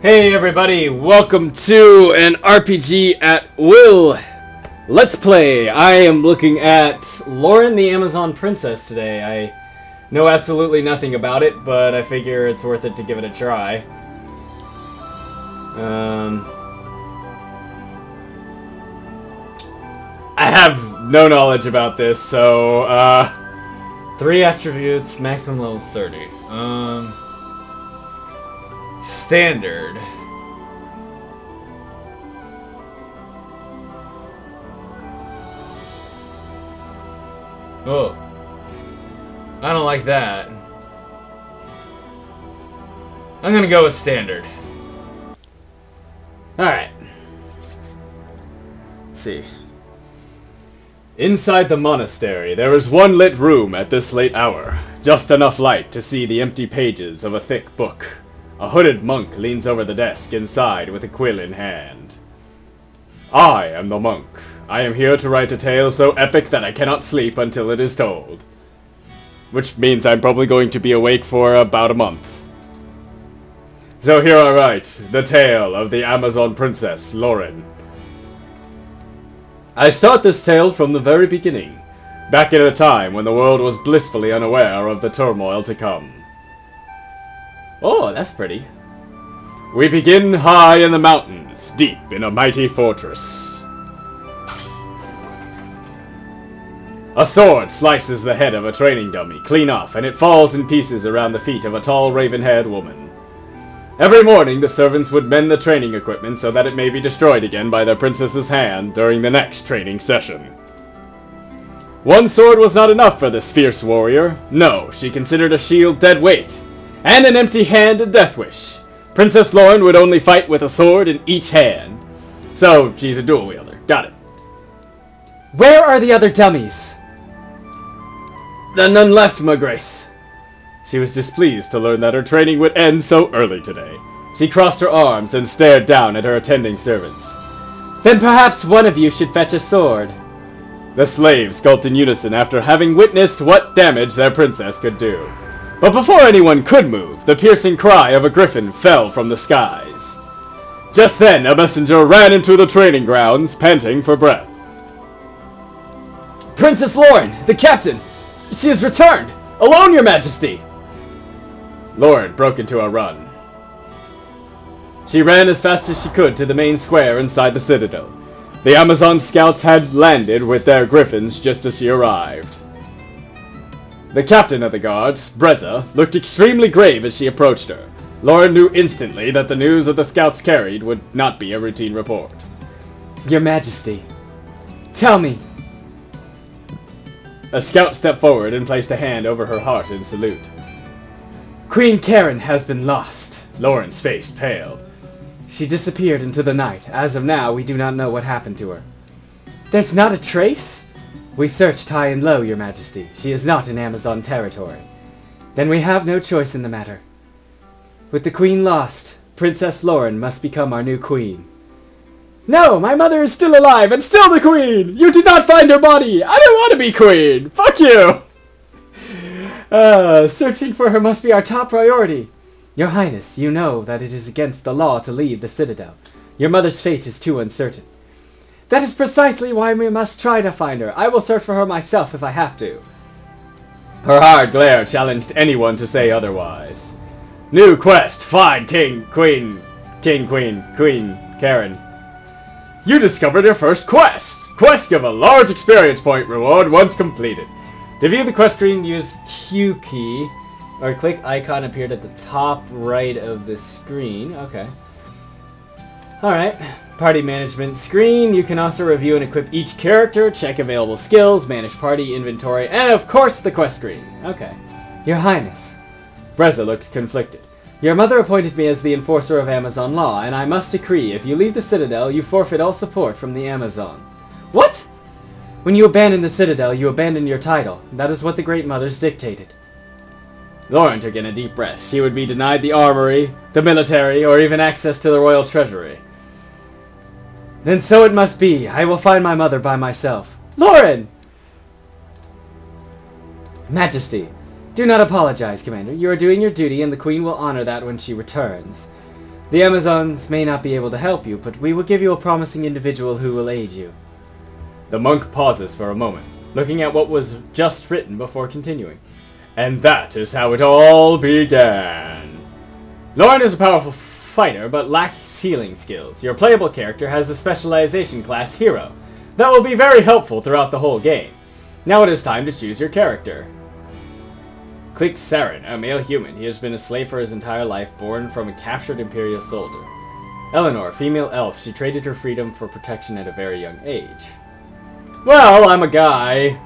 Hey everybody, welcome to an RPG at Will Let's Play. I am looking at Loren the Amazon Princess today. I know absolutely nothing about it, but I figure it's worth it to give it a try. Um, I have no knowledge about this, so, uh, three attributes, maximum level 30. Um... Standard. Oh. I don't like that. I'm gonna go with standard. Alright. See. Inside the monastery, there is one lit room at this late hour. Just enough light to see the empty pages of a thick book. A hooded monk leans over the desk inside with a quill in hand. I am the monk. I am here to write a tale so epic that I cannot sleep until it is told. Which means I'm probably going to be awake for about a month. So here I write, the tale of the Amazon princess, Loren. I start this tale from the very beginning, back at a time when the world was blissfully unaware of the turmoil to come. Oh, that's pretty. We begin high in the mountains, deep in a mighty fortress. A sword slices the head of a training dummy clean off, and it falls in pieces around the feet of a tall raven-haired woman. Every morning, the servants would mend the training equipment so that it may be destroyed again by their princess's hand during the next training session. One sword was not enough for this fierce warrior. No, she considered a shield dead weight, and an empty hand a death wish. Princess Loren would only fight with a sword in each hand. So, she's a dual wielder. Got it. Where are the other dummies? Then none left, my grace. She was displeased to learn that her training would end so early today. She crossed her arms and stared down at her attending servants. Then perhaps one of you should fetch a sword. The slaves gulped in unison after having witnessed what damage their princess could do. But before anyone could move, the piercing cry of a griffin fell from the skies. Just then, a messenger ran into the training grounds, panting for breath. Princess Loren, the captain! She has returned! Alone, your majesty! Loren broke into a run. She ran as fast as she could to the main square inside the citadel. The Amazon scouts had landed with their griffins just as she arrived. The captain of the guards, Breza, looked extremely grave as she approached her. Loren knew instantly that the news of the scouts carried would not be a routine report. Your Majesty, tell me. A scout stepped forward and placed a hand over her heart in salute. Queen Karen has been lost. Loren's face paled. She disappeared into the night. As of now, we do not know what happened to her. There's not a trace? We searched high and low, your majesty. She is not in Amazon territory. Then we have no choice in the matter. With the queen lost, Princess Loren must become our new queen. No, my mother is still alive and still the queen! You did not find her body! I don't want to be queen! Fuck you! Uh, searching for her must be our top priority. Your Highness, you know that it is against the law to leave the Citadel. Your mother's fate is too uncertain. That is precisely why we must try to find her. I will search for her myself if I have to. Her hard glare challenged anyone to say otherwise. New quest, find King, Queen, King, Queen, Queen, Karen. You discovered your first quest! Quest give a large experience point reward once completed. To view the quest screen, use Q key, or click icon appeared at the top right of the screen. Okay. Alright. Party management screen. You can also review and equip each character, check available skills, manage party inventory, and of course the quest screen. Okay. Your Highness. Breza looked conflicted. Your mother appointed me as the enforcer of Amazon law, and I must decree if you leave the Citadel, you forfeit all support from the Amazon. What? When you abandon the Citadel, you abandon your title. That is what the Great Mothers dictated. Loren took in a deep breath. She would be denied the armory, the military, or even access to the royal treasury. Then so it must be. I will find my mother by myself. Loren! Majesty, do not apologize, Commander. You are doing your duty, and the Queen will honor that when she returns. The Amazons may not be able to help you, but we will give you a promising individual who will aid you. The monk pauses for a moment, looking at what was just written before continuing. And that is how it all began. Loren is a powerful fighter, but lacks healing skills. Your playable character has the specialization class Hero. That will be very helpful throughout the whole game. Now it is time to choose your character. Click Saren, a male human. He has been a slave for his entire life, born from a captured Imperial soldier. Eleanor, female elf. She traded her freedom for protection at a very young age. Well, I'm a guy,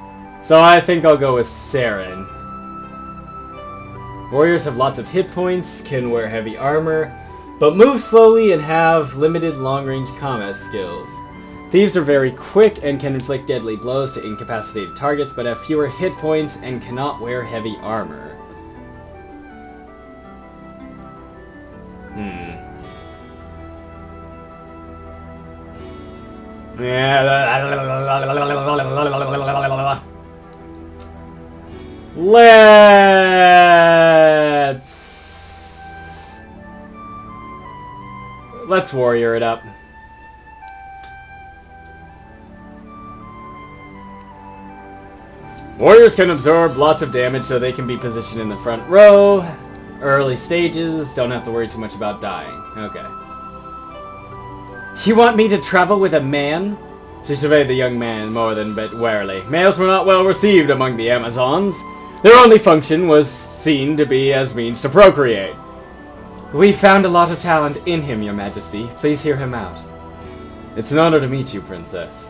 so I think I'll go with Saren. Warriors have lots of hit points, can wear heavy armor, but move slowly and have limited long-range combat skills. Thieves are very quick and can inflict deadly blows to incapacitated targets, but have fewer hit points and cannot wear heavy armor. Hmm. Yeah. Let's warrior it up. Warriors can absorb lots of damage so they can be positioned in the front row. Early stages, don't have to worry too much about dying. Okay. You want me to travel with a man? She surveyed the young man more than but warily. Males were not well received among the Amazons. Their only function was seen to be as means to procreate. We found a lot of talent in him, your majesty. Please hear him out. It's an honor to meet you, princess.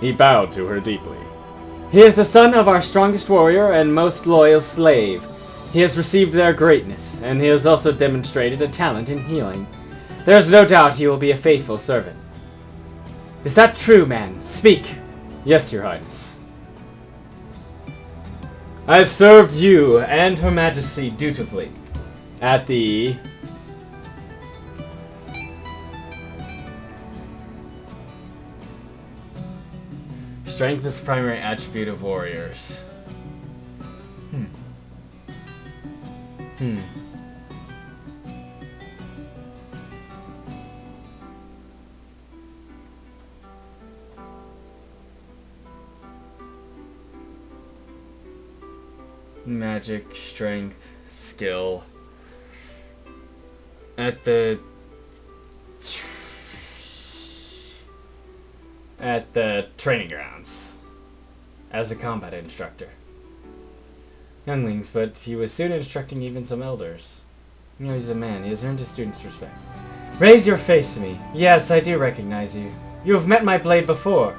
He bowed to her deeply. He is the son of our strongest warrior and most loyal slave. He has received their greatness, and he has also demonstrated a talent in healing. There is no doubt he will be a faithful servant. Is that true, man? Speak! Yes, your highness. I have served you and her majesty dutifully at the Strength is the primary attribute of warriors. Hmm. Hmm. Magic, strength, skill. At the at the training grounds as a combat instructor. Younglings, but he was soon instructing even some elders. You know, he's a man. He has earned his students' respect. Raise your face to me. Yes, I do recognize you. You have met my blade before.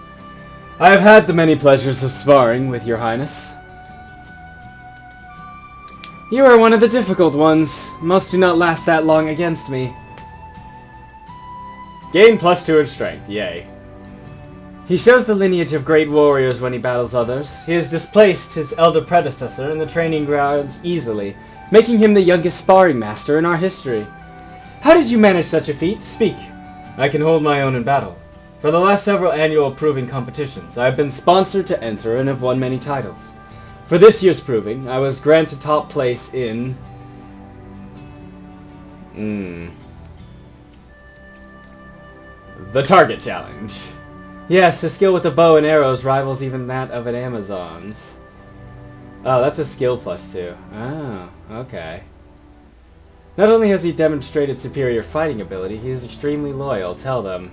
I have had the many pleasures of sparring with your highness. You are one of the difficult ones. Most do not last that long against me. Gain plus two in strength, yay. He shows the lineage of great warriors when he battles others. He has displaced his elder predecessor in the training grounds easily, making him the youngest sparring master in our history. How did you manage such a feat? Speak. I can hold my own in battle. For the last several annual proving competitions, I have been sponsored to enter and have won many titles. For this year's proving, I was granted top place in... Hmm... The Target Challenge. Yes, his skill with the bow and arrows rivals even that of an Amazon's. Oh, that's a skill plus two. Oh, okay. Not only has he demonstrated superior fighting ability, he is extremely loyal, tell them.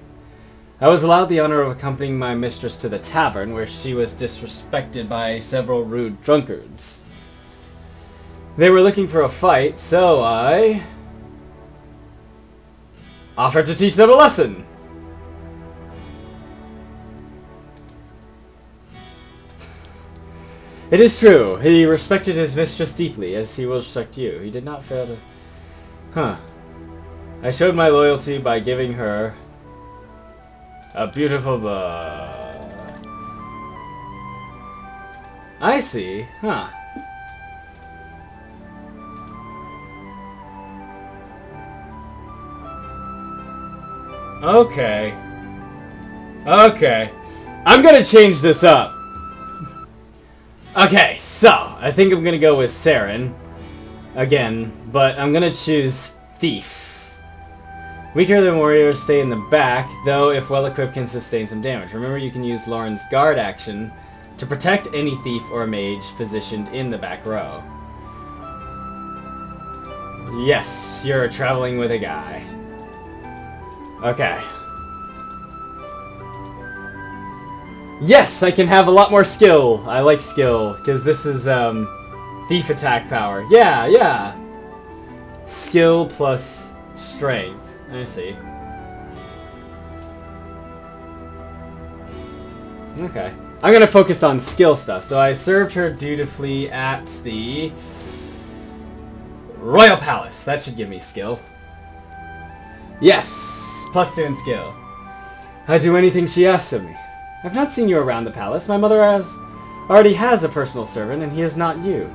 I was allowed the honor of accompanying my mistress to the tavern, where she was disrespected by several rude drunkards. They were looking for a fight, so I... offered to teach them a lesson! It is true. He respected his mistress deeply, as he will respect you. He did not fail to... Huh. I showed my loyalty by giving her a beautiful bow. I see. Huh. Okay. Okay. I'm gonna change this up. Okay, so, I think I'm gonna go with Saren. Again, but I'm gonna choose Thief. Weaker than warriors stay in the back, though if well equipped can sustain some damage. Remember you can use Loren's guard action to protect any thief or mage positioned in the back row. Yes, you're traveling with a guy. Okay. Yes, I can have a lot more skill. I like skill, because this is, um, thief attack power. Yeah, yeah. Skill plus strength. I see. Okay. I'm gonna focus on skill stuff. So I served her dutifully at the Royal Palace. That should give me skill. Yes! Plus two in skill. I do anything she asks of me. I've not seen you around the palace. My mother has already has a personal servant, and he is not you.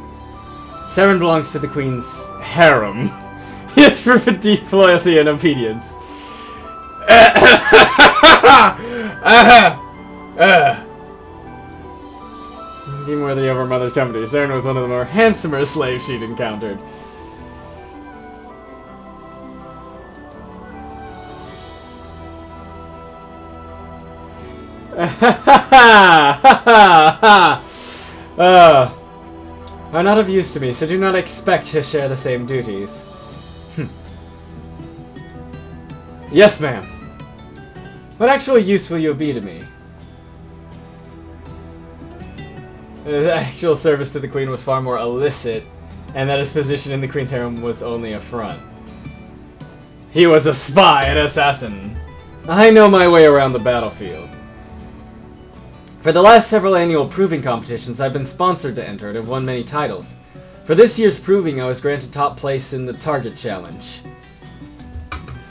Saren belongs to the queen's harem. he for deep loyalty and obedience. Indeed worthy of her mother's company. Saren was one of the more handsomer slaves she'd encountered. uh, are not of use to me, so do not expect to share the same duties. Yes, ma'am. What actual use will you be to me? Uh, the actual service to the Queen was far more illicit, and that his position in the Queen's harem was only a front. He was a spy, an assassin. I know my way around the battlefield. For the last several annual proving competitions, I've been sponsored to enter and have won many titles. For this year's proving, I was granted top place in the Target Challenge.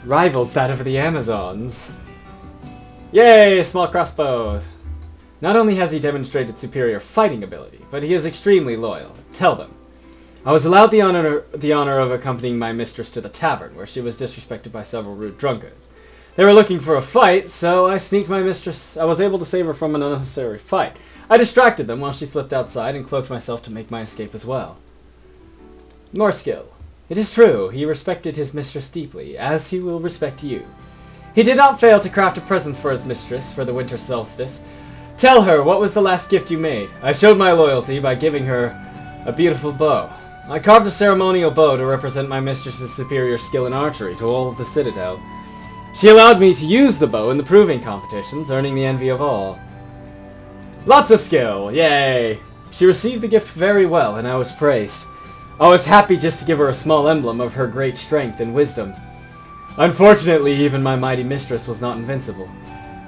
Rivals that of the Amazons. Yay, small crossbow! Not only has he demonstrated superior fighting ability, but he is extremely loyal. Tell them. I was allowed the honor, the honor of accompanying my mistress to the tavern, where she was disrespected by several rude drunkards. They were looking for a fight, so I sneaked my mistress. I was able to save her from an unnecessary fight. I distracted them while she slipped outside and cloaked myself to make my escape as well. More skill. It is true, he respected his mistress deeply, as he will respect you. He did not fail to craft a present for his mistress for the winter solstice. Tell her what was the last gift you made. I showed my loyalty by giving her a beautiful bow. I carved a ceremonial bow to represent my mistress's superior skill in archery to all of the Citadel. She allowed me to use the bow in the proving competitions, earning the envy of all. Lots of skill, yay! She received the gift very well, and I was praised. I was happy just to give her a small emblem of her great strength and wisdom. Unfortunately, even my mighty mistress was not invincible.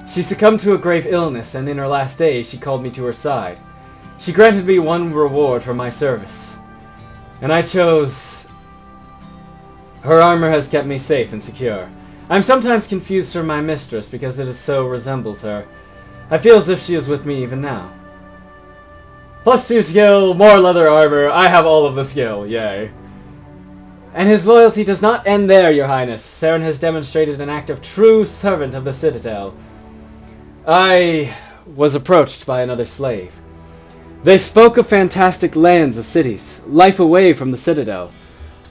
She succumbed to a grave illness, and in her last days she called me to her side. She granted me one reward for my service. And I chose... Her armor has kept me safe and secure. I'm sometimes confused for my mistress because it so resembles her. I feel as if she is with me even now. Plus two skill, more leather armor, I have all of the skill, yay. And his loyalty does not end there, your highness. Saren has demonstrated an act of true servant of the Citadel. I was approached by another slave. They spoke of fantastic lands of cities, life away from the Citadel.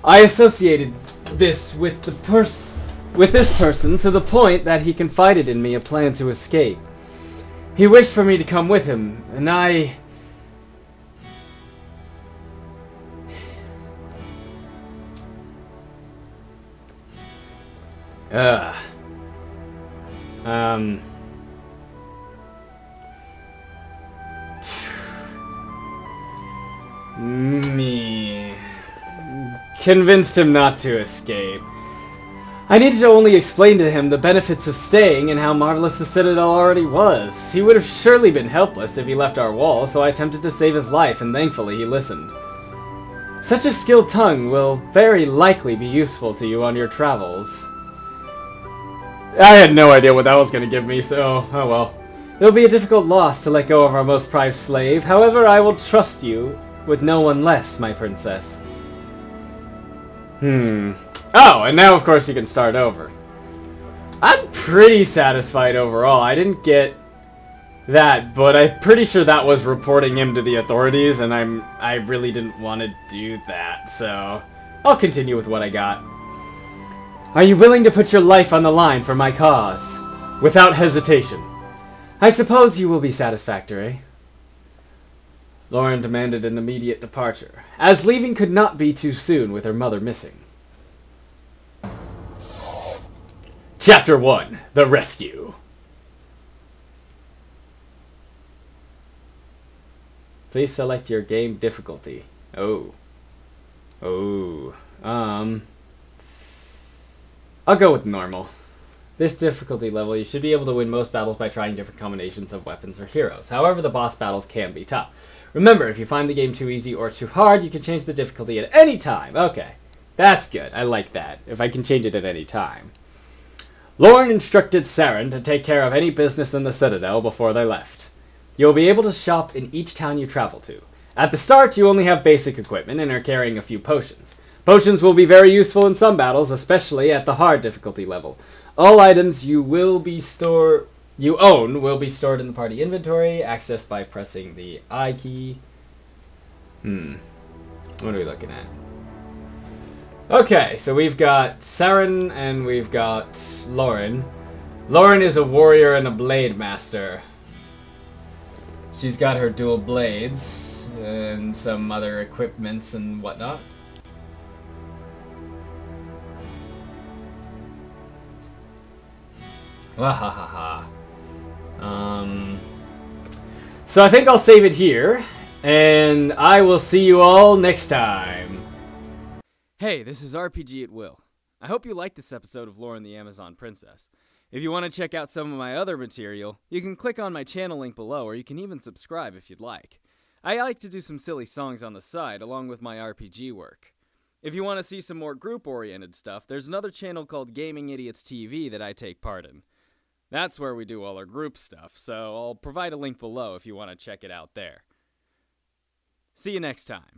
I associated this with the purse with this person to the point that he confided in me a plan to escape. He wished for me to come with him, and I... Ugh. Um... Me... Convinced him not to escape. I needed to only explain to him the benefits of staying and how marvelous the Citadel already was. He would have surely been helpless if he left our wall, so I attempted to save his life, and thankfully he listened. Such a skilled tongue will very likely be useful to you on your travels. I had no idea what that was going to give me, so oh well. It'll be a difficult loss to let go of our most prized slave, however I will trust you with no one less, my princess. Hmm, Oh, and now of course you can start over. I'm pretty satisfied overall. I didn't get that, but I'm pretty sure that was reporting him to the authorities, and I'm I really didn't want to do that, so I'll continue with what I got. Are you willing to put your life on the line for my cause? Without hesitation. I suppose you will be satisfactory. Loren demanded an immediate departure, as leaving could not be too soon with her mother missing. Chapter 1 The Rescue Please select your game difficulty. Oh. Oh. Um. I'll go with normal. This difficulty level, you should be able to win most battles by trying different combinations of weapons or heroes. However, the boss battles can be tough. Remember, if you find the game too easy or too hard, you can change the difficulty at any time. Okay. That's good. I like that. If I can change it at any time. Loren instructed Saren to take care of any business in the Citadel before they left. You will be able to shop in each town you travel to. At the start, you only have basic equipment and are carrying a few potions. Potions will be very useful in some battles, especially at the hard difficulty level. All items you will be store you own will be stored in the party inventory, accessed by pressing the I key. Hmm. What are we looking at? Okay, so we've got Saren and we've got Loren. Loren is a warrior and a blade master. She's got her dual blades and some other equipments and whatnot. Wahahaha. Um, so I think I'll save it here, and I will see you all next time. Hey, this is RPG at Will. I hope you liked this episode of Loren the Amazon Princess. If you want to check out some of my other material, you can click on my channel link below, or you can even subscribe if you'd like. I like to do some silly songs on the side, along with my RPG work. If you want to see some more group oriented stuff, there's another channel called Gaming Idiots TV that I take part in. That's where we do all our group stuff, so I'll provide a link below if you want to check it out there. See you next time.